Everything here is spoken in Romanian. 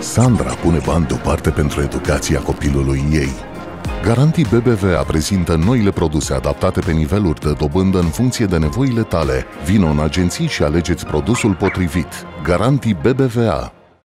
Sandra pune bani deoparte pentru educația copilului ei. Garantii BBVA prezintă noile produse adaptate pe niveluri de dobândă în funcție de nevoile tale. Vino în agenții și alegeți produsul potrivit. Garantii BBVA